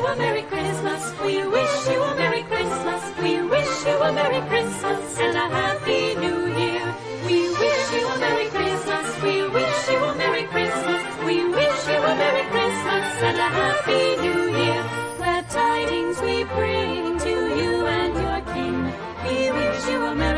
you a Merry Christmas. We wish you a Merry Christmas. We wish you a Merry Christmas and a Happy New Year. We wish you a Merry Christmas. We wish you a Merry Christmas. We wish you a Merry Christmas and a Happy New Year. Glad tidings we bring to you and your King. We wish you a Merry